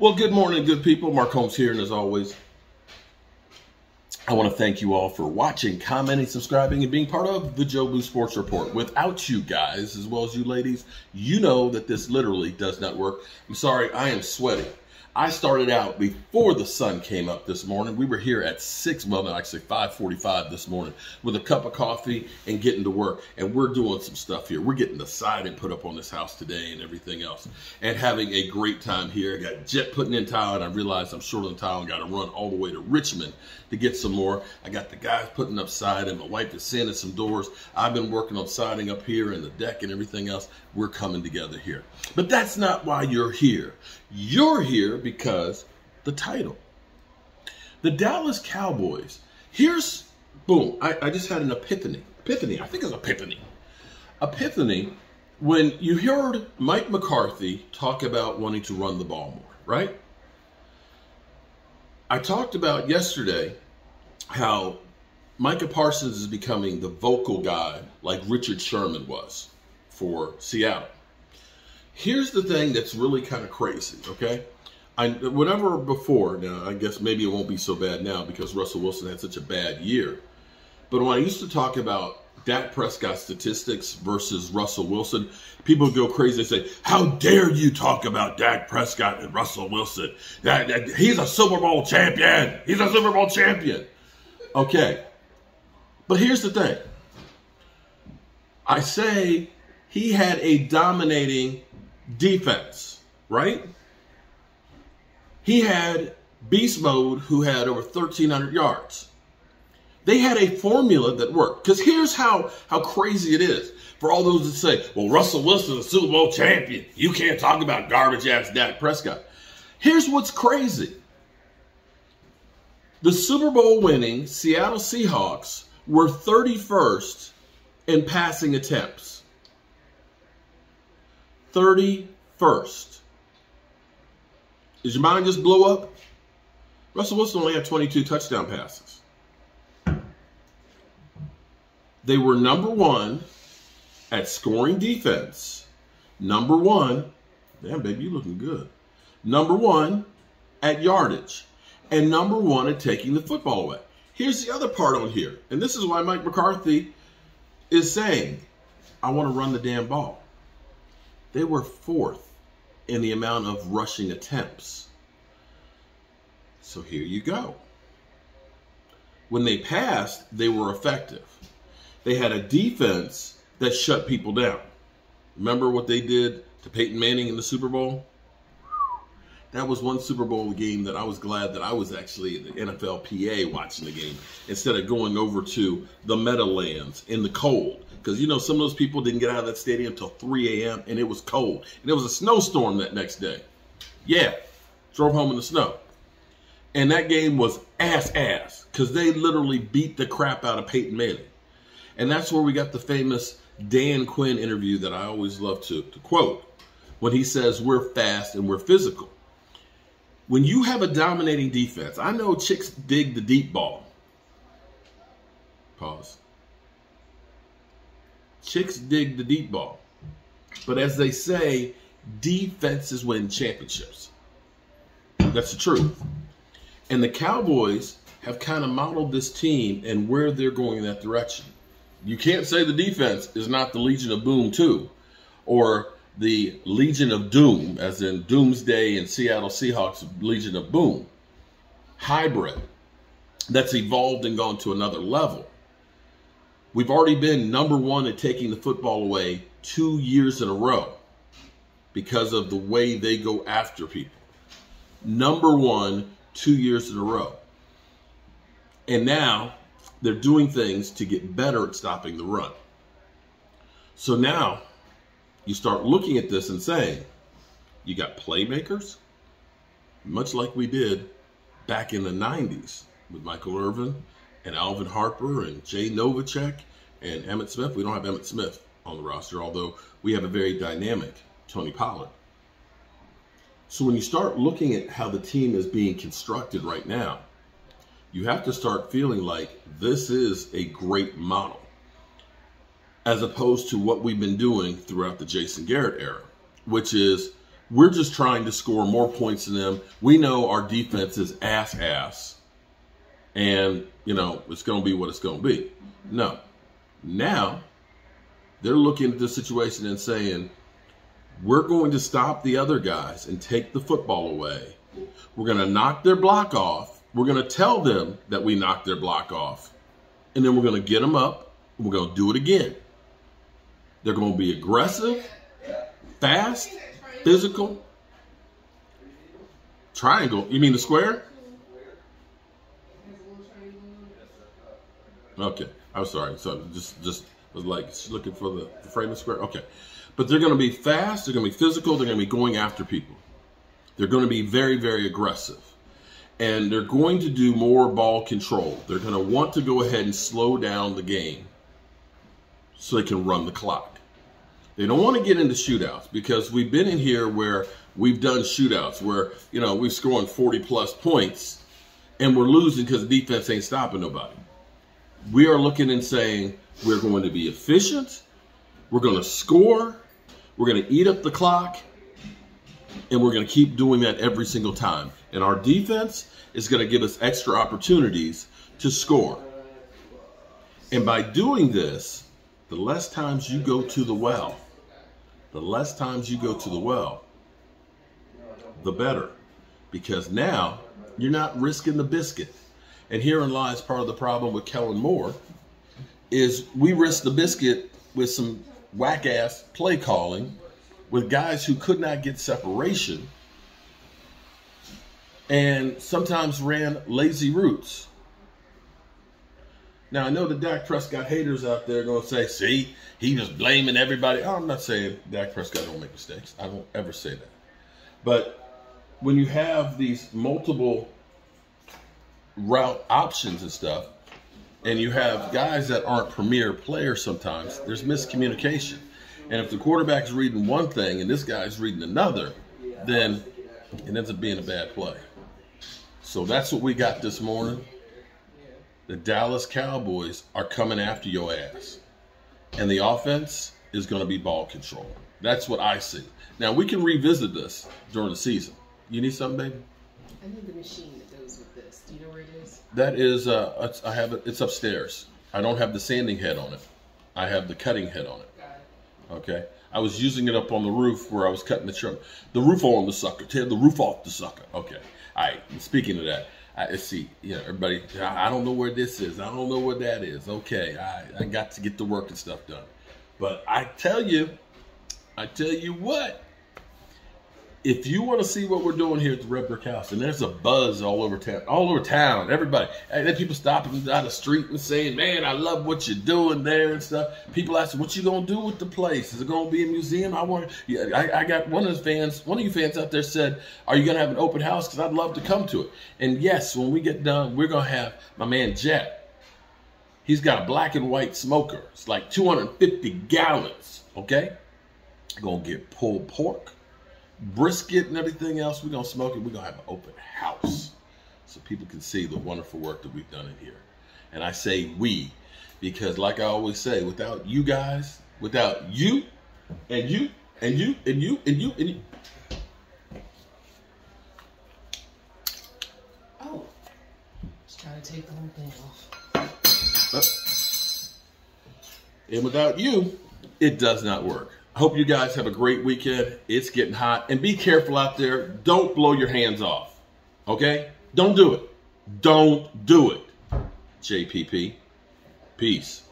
Well, good morning, good people. Mark Holmes here, and as always, I want to thank you all for watching, commenting, subscribing, and being part of the Joe Blue Sports Report. Without you guys, as well as you ladies, you know that this literally does not work. I'm sorry, I am sweaty. I started out before the sun came up this morning. We were here at 6, well, no, actually 545 this morning with a cup of coffee and getting to work. And we're doing some stuff here. We're getting the siding put up on this house today and everything else and having a great time here. I got jet putting in tile and I realized I'm short on tile and got to run all the way to Richmond to get some more. I got the guys putting up siding. My wife is sanding some doors. I've been working on siding up here and the deck and everything else. We're coming together here. But that's not why you're here. You're here because the title. The Dallas Cowboys. Here's, boom, I, I just had an epiphany. Epiphany, I think it's epiphany. Epiphany when you heard Mike McCarthy talk about wanting to run the ball more, right? I talked about yesterday how Micah Parsons is becoming the vocal guy like Richard Sherman was for Seattle. Here's the thing that's really kind of crazy, okay? I, whenever before, now I guess maybe it won't be so bad now because Russell Wilson had such a bad year. But when I used to talk about Dak Prescott statistics versus Russell Wilson, people go crazy. They say, "How dare you talk about Dak Prescott and Russell Wilson? That, that, he's a Super Bowl champion. He's a Super Bowl champion." Okay, but here's the thing. I say he had a dominating defense, right? He had beast mode who had over 1,300 yards. They had a formula that worked. Because here's how, how crazy it is for all those that say, well, Russell Wilson's a Super Bowl champion. You can't talk about garbage ass Dak Prescott. Here's what's crazy. The Super Bowl winning Seattle Seahawks were 31st in passing attempts. 31st. Did your mind just blow up? Russell Wilson only had 22 touchdown passes. They were number one at scoring defense. Number one, damn baby, you looking good. Number one at yardage. And number one at taking the football away. Here's the other part on here. And this is why Mike McCarthy is saying, I want to run the damn ball. They were fourth in the amount of rushing attempts. So here you go. When they passed, they were effective. They had a defense that shut people down. Remember what they did to Peyton Manning in the Super Bowl? That was one Super Bowl game that I was glad that I was actually at the NFLPA watching the game instead of going over to the Meadowlands in the cold because, you know, some of those people didn't get out of that stadium until 3 a.m. and it was cold. And it was a snowstorm that next day. Yeah, drove home in the snow. And that game was ass ass because they literally beat the crap out of Peyton Manning. And that's where we got the famous Dan Quinn interview that I always love to, to quote when he says, We're fast and we're physical. When you have a dominating defense, I know chicks dig the deep ball. Pause. Chicks dig the deep ball. But as they say, defenses win championships. That's the truth. And the Cowboys have kind of modeled this team and where they're going in that direction. You can't say the defense is not the Legion of Boom, too, or the Legion of Doom, as in Doomsday and Seattle Seahawks Legion of Boom. Hybrid that's evolved and gone to another level. We've already been number one at taking the football away two years in a row because of the way they go after people. Number one, two years in a row. And now they're doing things to get better at stopping the run. So now you start looking at this and saying, you got playmakers, much like we did back in the 90s with Michael Irvin and Alvin Harper and Jay Novacek and Emmitt Smith. We don't have Emmitt Smith on the roster, although we have a very dynamic Tony Pollard. So when you start looking at how the team is being constructed right now, you have to start feeling like this is a great model as opposed to what we've been doing throughout the Jason Garrett era, which is we're just trying to score more points than them. We know our defense is ass ass, and you know it's going to be what it's going to be. No, now they're looking at the situation and saying, we're going to stop the other guys and take the football away. We're going to knock their block off. We're going to tell them that we knocked their block off. And then we're going to get them up. We're going to do it again. They're going to be aggressive, fast, physical. Triangle. You mean the square? Okay. I'm sorry. So just just was like looking for the, the frame of square. Okay. But they're going to be fast. They're going to be physical. They're going to be going after people. They're going to be very, very aggressive. And they're going to do more ball control. They're going to want to go ahead and slow down the game so they can run the clock. They don't want to get into shootouts because we've been in here where we've done shootouts where, you know, we're scoring 40 plus points and we're losing because the defense ain't stopping nobody. We are looking and saying we're going to be efficient, we're going to score, we're going to eat up the clock, and we're going to keep doing that every single time. And our defense is going to give us extra opportunities to score. And by doing this, the less times you go to the well, the less times you go to the well, the better. Because now you're not risking the biscuit. And herein lies part of the problem with Kellen Moore is we risked the biscuit with some whack ass play calling with guys who could not get separation and sometimes ran lazy routes. Now I know the Dak Prescott haters out there to say, "See, he was blaming everybody." I'm not saying Dak Prescott don't make mistakes. I won't ever say that. But when you have these multiple route options and stuff, and you have guys that aren't premier players sometimes, there's miscommunication. And if the quarterback is reading one thing and this guy's reading another, then it ends up being a bad play. So that's what we got this morning. The Dallas Cowboys are coming after your ass. And the offense is going to be ball control. That's what I see. Now, we can revisit this during the season. You need something, baby? I need the machine that goes with this. Do you know where it is? That is, uh, I have it. It's upstairs. I don't have the sanding head on it. I have the cutting head on it. Okay. I was using it up on the roof where I was cutting the trim. The roof on the sucker. Tear the roof off the sucker. Okay. All right. Speaking of that, I see. You know, everybody. I don't know where this is. I don't know what that is. Okay. I I got to get the work and stuff done. But I tell you, I tell you what if you want to see what we're doing here at the Red Brick House, and there's a buzz all over town, all over town, everybody, and then people stopping down the street and saying, "Man, I love what you're doing there and stuff." People ask, "What you gonna do with the place? Is it gonna be a museum?" I want. Yeah, I, I got one of the fans, one of you fans out there said, "Are you gonna have an open house?" Because I'd love to come to it. And yes, when we get done, we're gonna have my man Jet. He's got a black and white smoker. It's like 250 gallons. Okay, gonna get pulled pork brisket and everything else. We're gonna smoke it. We're gonna have an open house so people can see the wonderful work that we've done in here. And I say we because, like I always say, without you guys, without you and you and you and you and you and you. Oh, just trying to take the whole thing off. And without you, it does not work. Hope you guys have a great weekend. It's getting hot. And be careful out there. Don't blow your hands off. Okay? Don't do it. Don't do it. JPP. Peace.